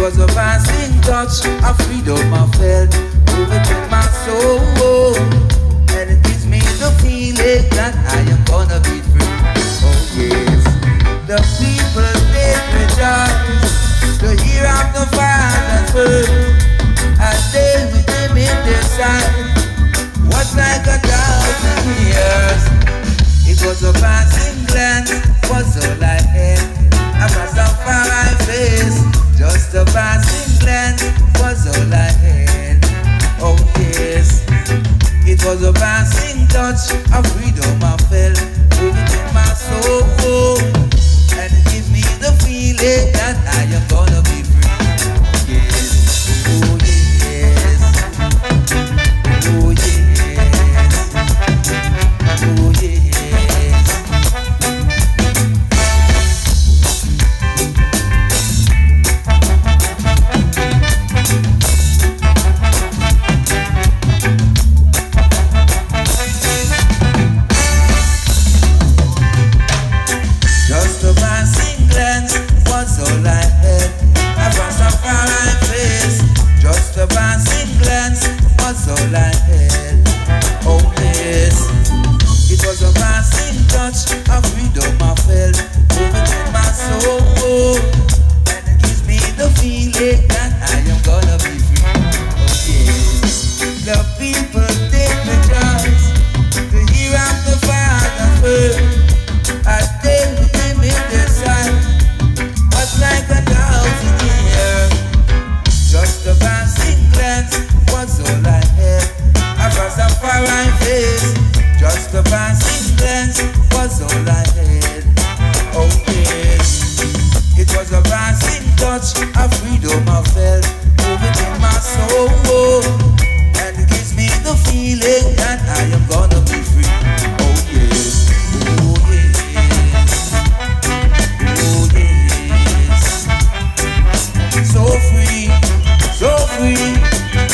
was a passing touch, a freedom I felt, overtook my soul. And it gives me the feeling that I am gonna be free. Oh yes, the feeling.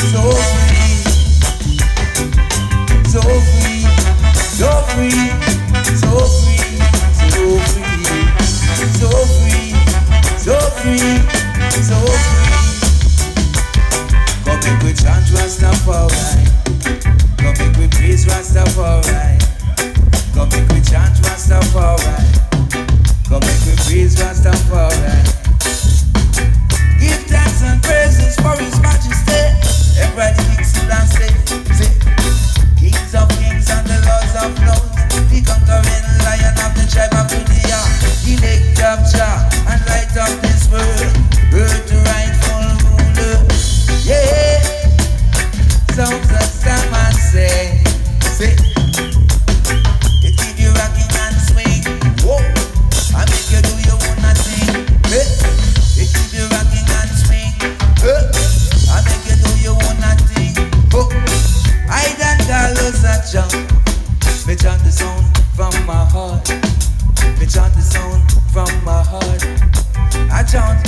so free, so free, so free, so free, so free, so free, so free, so free. Come make we chant Rastafari, come make we praise Rastafari, come make we chant Rastafari, come make we praise Rastafari. from my heart. I don't.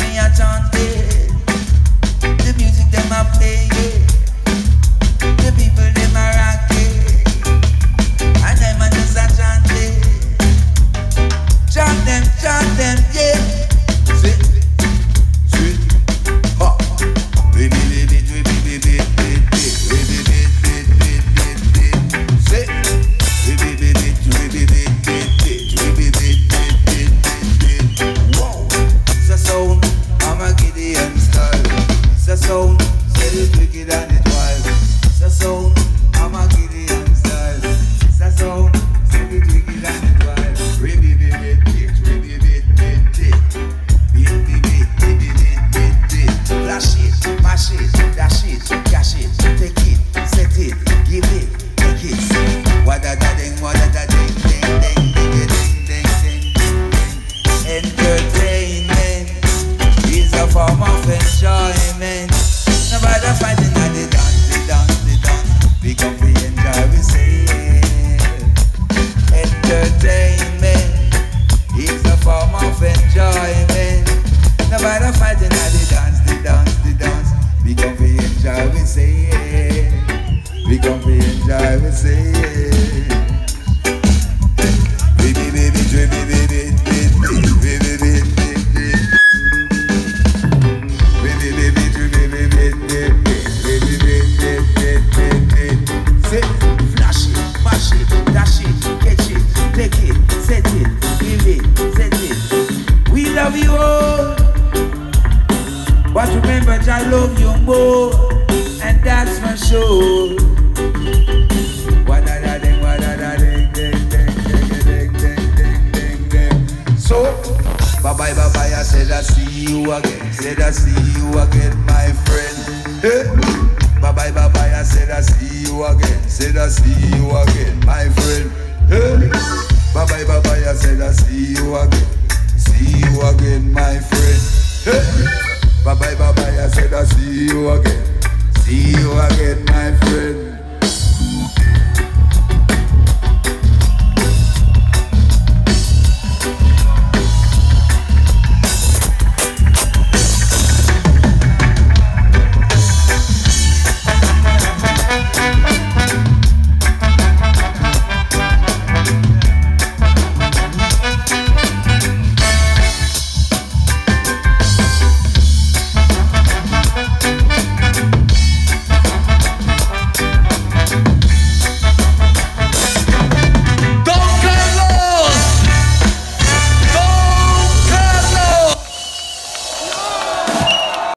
a form of enjoyment. No matter fighting at the dance, the dance, the dance. We come to enjoy we say. Entertainment is a form of enjoyment. No matter fighting at the dance, the dance, the dance. We come to enjoy we say. We come to enjoy we say. Set it, give it, set it. We love you all. But remember, I love you more. And that's my soul. So, bye-bye, bye-bye, I said I see you again. Said I see you again, my friend. Hey. Bye bye bye bye. I said I see you again. Said I see you again, my friend. Hey. Bye bye, bye bye. I said I see you again. See you again, my friend. Hey. Bye bye, bye bye. I said I see you again. See you again, my friend.